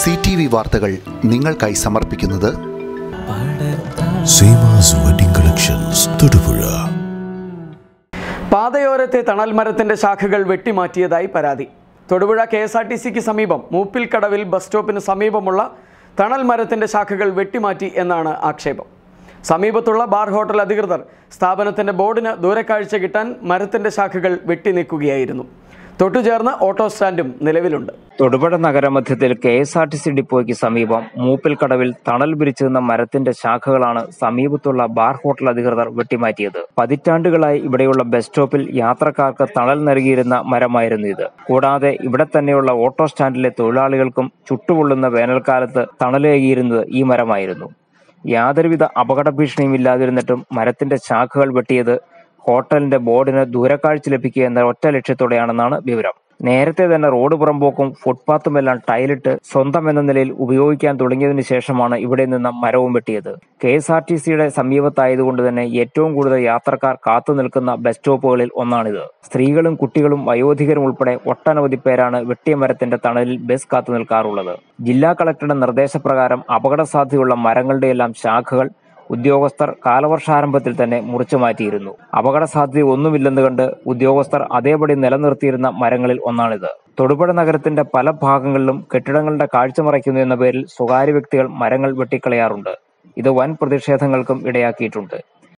C T V വാർത്തകൾ നിങ്ങൾക്കായി സമർപ്പിക്കുന്നത് സീമാസ് വെഡിംഗ് കളക്ഷൻസ് തൊടുപുഴ. പാതയോരത്തെ തണൽ മരത്തിന്റെ ശാഖകൾ വെട്ടിമാറ്റിയതായി പരാതി. Thodupuzha K S R T സിക്ക് സമീപം മൂപ്പിൽക്കടവിൽ ബസ് സ്റ്റോപ്പിന് സമീപമുള്ള തണൽ മരത്തിന്റെ ശാഖകൾ വെട്ടിമാറ്റി എന്നാണ് ആക്ഷേപം. സമീപത്തുള്ള ബാർ ഹോട്ടൽ അധികൃതർ സ്ഥാപനത്തിന്റെ ബോർഡിന് ദൂരക്കാഴ്ച കിട്ടാൻ മരത്തിന്റെ ശാഖകൾ വെട്ടിനീക്കുകയായിരുന്നു തൊട്ടുചേർന്ന് ഓട്ടോ സ്റ്റാൻഡും നിലവിലുണ്ട്. Thodupuzha നഗരമധ്യത്തിൽ K S R T C ഡിപ്പോയ്ക്ക് സമീപം മൂപ്പിൽക്കടവിൽ തണൽ പിരിച്ചു നിന്ന മരത്തിന്റെ ശാഖകളാണ് സമീപത്തുള്ള ബാർ ഹോട്ടൽ അധികൃതർ വെട്ടിമാറ്റിയത്. പതിറ്റാണ്ടുകളായി ഇവിടെയുള്ള ബസ് സ്റ്റോപ്പിൽ യാത്രക്കാർക്ക് തണൽ നൽകിയിരുന്ന മരമായിരുന്നു ഇത്. കൂടാതെ ഇവിടെ തന്നെയുള്ള ഓട്ടോ സ്റ്റാൻഡിലെ തൊഴിലാളികൾക്കും ചുട്ടുപൊള്ളുന്ന വേനൽക്കാലത്ത് തണലേകിയിരുന്നത് ഈ മരമായിരുന്നു. യാതൊരുവിധ അപകട ഭീഷണിയും ഇല്ലാതിരുന്നിട്ടും മരത്തിന്റെ ശാഖകൾ വെട്ടിയത് ഹോട്ടലിന്റെ ബോർഡിന് ദൂരക്കാഴ്ച ലഭിക്കുക എന്ന ഒറ്റ ലക്ഷ്യത്തോടെയാണെന്നാണ് വിവരം. നേരത്തെ തന്നെ റോഡ് പുറമ്പോക്കും ഫുട്പാത്തുമെല്ലാം ടൈലിട്ട് സ്വന്തം എന്ന നിലയിൽ ഉപയോഗിക്കാൻ തുടങ്ങിയതിനു ശേഷമാണ് ഇവിടെ നിന്ന് മരവും വെട്ടിയത്. കെ എസ് ആർ ടി സിയുടെ സമീപത്തായതുകൊണ്ട് തന്നെ ഏറ്റവും കൂടുതൽ യാത്രക്കാർ കാത്തു നിൽക്കുന്ന ബസ് സ്റ്റോപ്പുകളിൽ ഒന്നാണിത്. സ്ത്രീകളും കുട്ടികളും വയോധികരും ഉൾപ്പെടെ ഒട്ടനവധി പേരാണ് വെട്ടിയ മരത്തിന്റെ തണലിൽ ബസ് കാത്തു നിൽക്കാറുള്ളത്. ജില്ലാ കളക്ടറുടെ നിർദ്ദേശപ്രകാരം അപകട സാധ്യതയുള്ള മരങ്ങളുടെയെല്ലാം ശാഖകൾ ഉദ്യോഗസ്ഥർ കാലവർഷാരംഭത്തിൽ തന്നെ മുറിച്ചു മാറ്റിയിരുന്നു. അപകട സാധ്യത ഒന്നുമില്ലെന്ന് കണ്ട് ഉദ്യോഗസ്ഥർ അതേപടി നിലനിർത്തിയിരുന്ന മരങ്ങളിൽ ഒന്നാണിത്. തൊടുപുഴ നഗരത്തിന്റെ പല ഭാഗങ്ങളിലും കെട്ടിടങ്ങളുടെ കാഴ്ച മറയ്ക്കുന്നു എന്ന പേരിൽ സ്വകാര്യ വ്യക്തികൾ മരങ്ങൾ വെട്ടിക്കളയാറുണ്ട്. ഇത് വൻ പ്രതിഷേധങ്ങൾക്കും ഇടയാക്കിയിട്ടുണ്ട്.